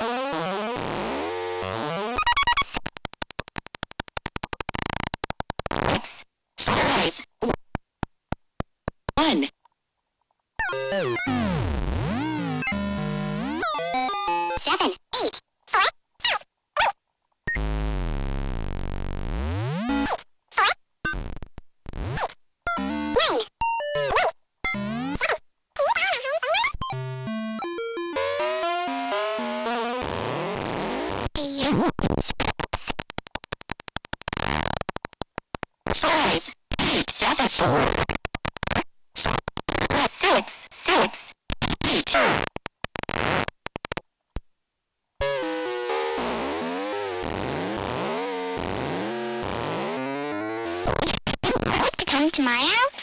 Five. One. come to my house?